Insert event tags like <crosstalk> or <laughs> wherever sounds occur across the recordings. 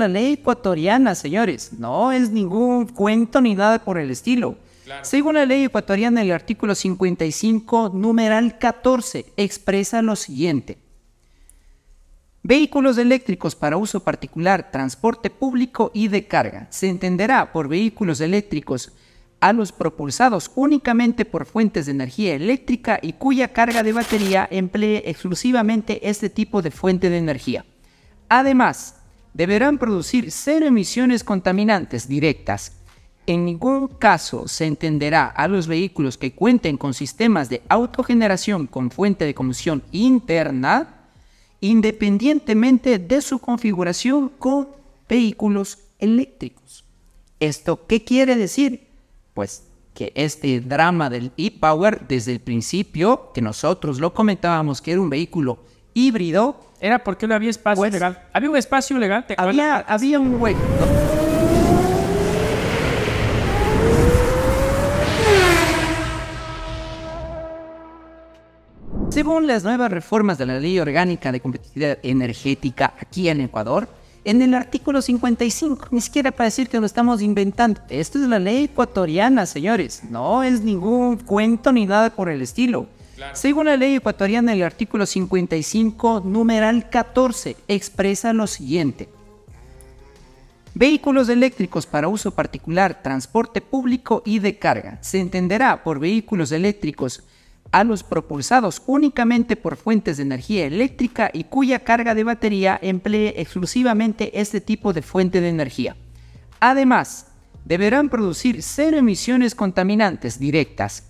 la ley ecuatoriana, señores. No es ningún cuento ni nada por el estilo. Según la ley ecuatoriana, el artículo 55, numeral 14, expresa lo siguiente. Vehículos eléctricos para uso particular, transporte público y de carga. Se entenderá por vehículos eléctricos a los propulsados únicamente por fuentes de energía eléctrica y cuya carga de batería emplee exclusivamente este tipo de fuente de energía. Además, deberán producir cero emisiones contaminantes directas. En ningún caso se entenderá a los vehículos que cuenten con sistemas de autogeneración con fuente de combustión interna, independientemente de su configuración con vehículos eléctricos. ¿Esto qué quiere decir? pues que este drama del e-Power desde el principio, que nosotros lo comentábamos que era un vehículo híbrido, era porque no había espacio pues, legal. Había un espacio legal. había, había un hueco. Según las nuevas reformas de la Ley Orgánica de Competitividad Energética aquí en Ecuador, en el artículo 55, ni siquiera para decir que lo estamos inventando. Esto es la ley ecuatoriana, señores. No es ningún cuento ni nada por el estilo. Según la ley ecuatoriana, el artículo 55, numeral 14, expresa lo siguiente. Vehículos eléctricos para uso particular, transporte público y de carga. Se entenderá por vehículos eléctricos a los propulsados únicamente por fuentes de energía eléctrica y cuya carga de batería emplee exclusivamente este tipo de fuente de energía. Además, deberán producir cero emisiones contaminantes directas.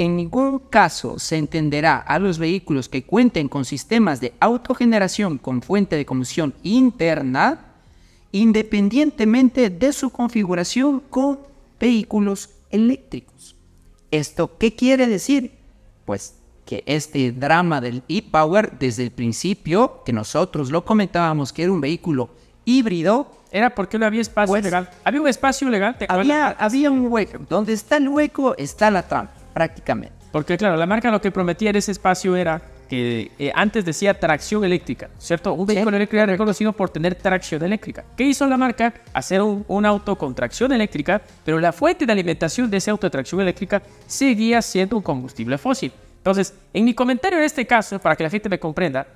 En ningún caso se entenderá a los vehículos que cuenten con sistemas de autogeneración con fuente de combustión interna, independientemente de su configuración con vehículos eléctricos. ¿Esto qué quiere decir? pues que este drama del e-Power desde el principio, que nosotros lo comentábamos que era un vehículo híbrido, era porque no había espacio pues, legal. Había un espacio legal. había, había un hueco. Donde está el hueco está la trampa, prácticamente. Porque claro, la marca lo que prometía en ese espacio era que eh, antes decía tracción eléctrica, ¿cierto? Un vehículo eléctrico era reconocido por tener tracción eléctrica. ¿Qué hizo la marca? Hacer un, un, auto con tracción eléctrica, pero la fuente de alimentación de ese auto de tracción eléctrica seguía siendo un combustible fósil. Entonces, en mi comentario en este caso, para que la gente me comprenda,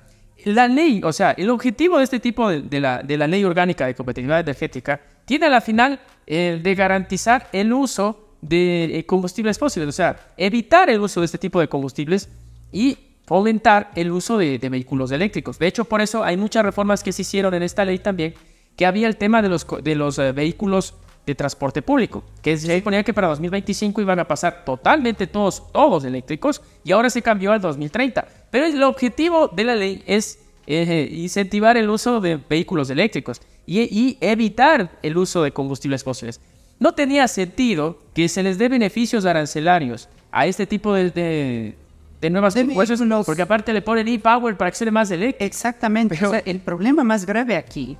la ley, o sea, el objetivo de este tipo de, la, de la, ley orgánica de competitividad energética tiene a la final el de garantizar el uso de eh, combustibles fósiles, o sea, evitar el uso de este tipo de combustibles y fomentar el uso de, vehículos eléctricos. De hecho, por eso hay muchas reformas que se hicieron en esta ley también, que había el tema de los, de los eh, vehículos de transporte público, que se suponía que para 2025 iban a pasar totalmente todos, todos eléctricos y ahora se cambió al 2030. Pero el objetivo de la ley es eh, incentivar el uso de vehículos eléctricos y, evitar el uso de combustibles fósiles. No tenía sentido que se les dé beneficios arancelarios a este tipo de de nuevas cosas, porque aparte le ponen e-power para que sea más eléctrico. Exactamente. Pero el problema más grave aquí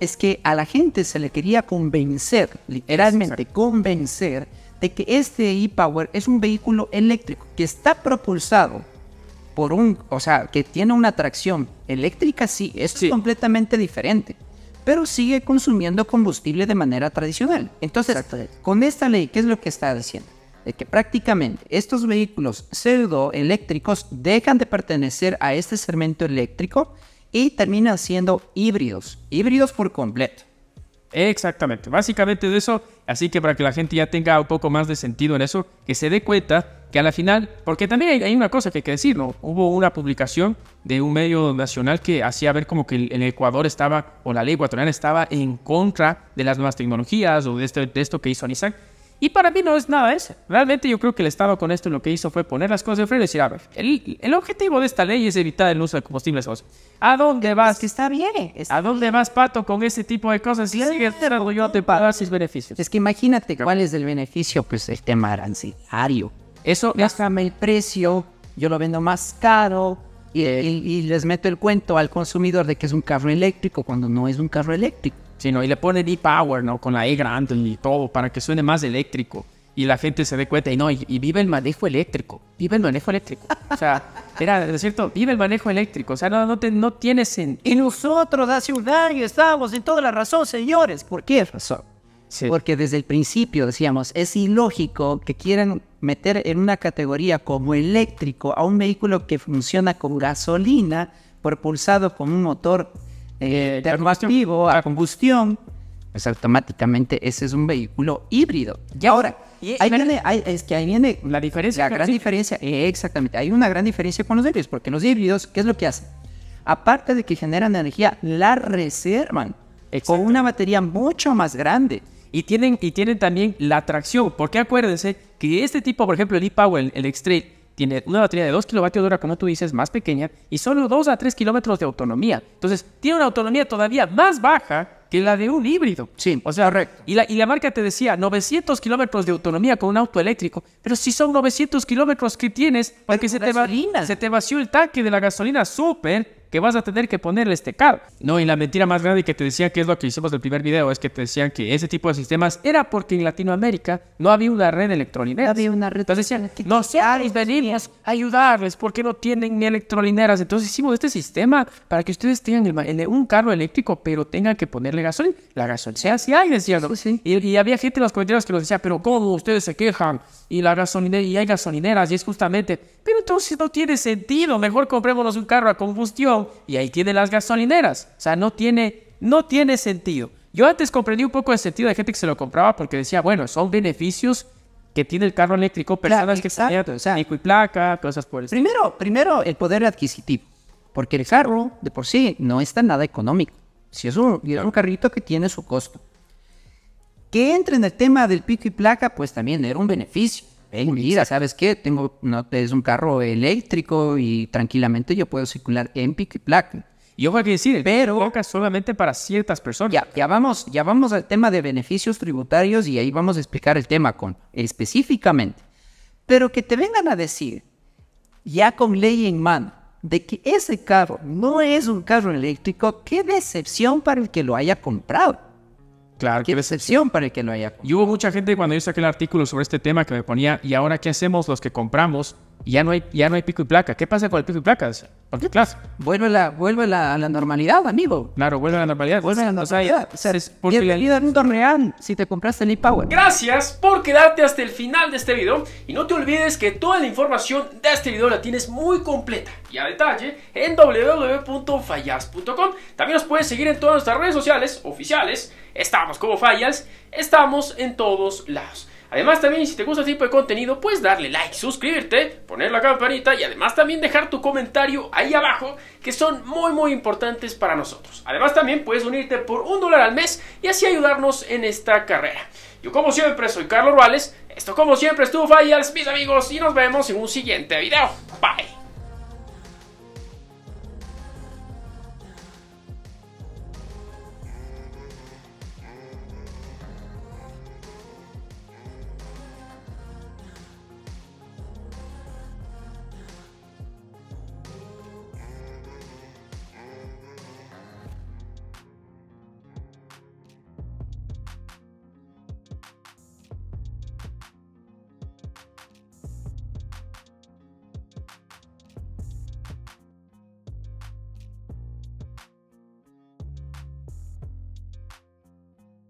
es que a la gente se le quería convencer, literalmente convencer, de que este e-power es un vehículo eléctrico que está propulsado por un, o sea, que tiene una tracción eléctrica, sí, es completamente diferente, pero sigue consumiendo combustible de manera tradicional. Entonces, con esta ley, ¿qué es lo que está diciendo? de que prácticamente estos vehículos pseudoeléctricos dejan de pertenecer a este segmento eléctrico y terminan siendo híbridos, híbridos por completo. Exactamente, básicamente de eso, así que para que la gente ya tenga un poco más de sentido en eso, que se dé cuenta que a la final, porque también hay, una cosa que hay que decir, ¿no? Hubo una publicación de un medio nacional que hacía ver como que el, Ecuador estaba, o la ley ecuatoriana estaba en contra de las nuevas tecnologías o de, este, de esto que hizo Nissan. Y para mí no es nada eso. Realmente yo creo que el Estado con esto lo que hizo fue poner las cosas de freno y decir, a ver, el, objetivo de esta ley es evitar el uso de combustibles fósiles. ¿A dónde vas? que está bien. ¿A dónde vas, Pato, con ese tipo de cosas? Si sigues te pagar sus beneficios. Es que imagínate cuál es el beneficio, pues el tema arancelario. Eso, gastame el precio, yo lo vendo más caro, y, les meto el cuento al consumidor de que es un carro eléctrico cuando no es un carro eléctrico. Sí, y le ponen e-power, ¿no? Con la E grande y todo para que suene más eléctrico. y la gente se dé cuenta y no, y, vive el manejo eléctrico, vive el manejo eléctrico. O sea, <laughs> era, ¿es cierto? Vive el manejo eléctrico, o sea, no, no, te, no tiene sentido. Y nosotros hace un año estamos en toda la razón, señores. ¿Por qué razón? Porque desde el principio decíamos, es ilógico que quieran meter en una categoría como eléctrico a un vehículo que funciona con gasolina propulsado con un motor eh, a combustión pues automáticamente ese es un vehículo híbrido. Y ahora, ahí viene, es que ahí viene la diferencia. La gran diferencia, exactamente, hay una gran diferencia con los híbridos, porque los híbridos, ¿qué es lo que hacen? Aparte de que generan energía, la reservan con una batería mucho más grande. Y tienen, y tienen también la tracción, porque acuérdense que este tipo, por ejemplo, el e-Power, el X-Trail, tiene una batería de 2 kWh, como tú dices, más pequeña, y solo 2 a 3 kilómetros de autonomía. Entonces, tiene una autonomía todavía más baja que la de un híbrido. Sí, o sea, correcto. Y la, y la marca te decía 900 kilómetros de autonomía con un auto eléctrico, pero si son 900 kilómetros que tienes, porque se te, va, se te vació el tanque de la gasolina súper que vas a tener que ponerle este carro. No, y la mentira más grande que te decían que es lo que hicimos del primer video es que te decían que ese tipo de sistemas era porque en Latinoamérica no había una red electrolinera. No había una red. Entonces decían, nosotros venimos a ayudarles porque no tienen ni electrolineras. Entonces hicimos este sistema para que ustedes tengan un carro eléctrico, pero tengan que ponerle gasolina. La gasolina, sí hay, decían. Y, y, había gente en los comentarios que nos decía, pero ¿cómo ustedes se quejan? Y la gasolinera, y hay gasolineras, y es justamente, pero entonces no tiene sentido. Mejor comprémonos un carro a combustión y ahí tiene las gasolineras. O sea, no tiene, no tiene sentido. Yo antes comprendí un poco el sentido de gente que se lo compraba porque decía, bueno, son beneficios que tiene el carro eléctrico, personas que exacto, o sea, y placa, cosas por eso. Primero, primero el poder adquisitivo, porque el carro de por sí no está nada económico. Si es un, un carrito que tiene su costo. Que entre en el tema del pico y placa, pues también era un beneficio mira, ¿sabes qué? Tengo, no, es un carro eléctrico y tranquilamente yo puedo circular en pick y placa. Yo voy a decir, pero solamente para ciertas personas. Ya, ya vamos, ya vamos al tema de beneficios tributarios y ahí vamos a explicar el tema con específicamente. Pero que te vengan a decir, ya con ley en mano, de que ese carro no es un carro eléctrico, qué decepción para el que lo haya comprado. Claro, qué decepción para el que lo haya. Y hubo mucha gente cuando yo saqué el artículo sobre este tema que me ponía, ¿y ahora qué hacemos los que compramos ya no hay, ya no hay pico y placa. ¿Qué pasa con el pico y placa? ¿Por qué clase? Vuelve, la, vuelve la, a la normalidad, amigo. Claro, vuelve a la normalidad. Vuelve a la normalidad. O sea, es porque bienvenido al mundo real si te compraste el e-Power. Gracias por quedarte hasta el final de este video. Y no te olvides que toda la información de este video la tienes muy completa y a detalle en www.fallas.com. También nos puedes seguir en todas nuestras redes sociales oficiales. Estamos como Fallas. Estamos en todos lados. Además también si te gusta este tipo de contenido puedes darle like, suscribirte, poner la campanita y además también dejar tu comentario ahí abajo que son muy muy importantes para nosotros. Además también puedes unirte por un dólar al mes y así ayudarnos en esta carrera. Yo como siempre soy Carlos Ruales, esto como siempre estuvo Fallas mis amigos y nos vemos en un siguiente video. Bye.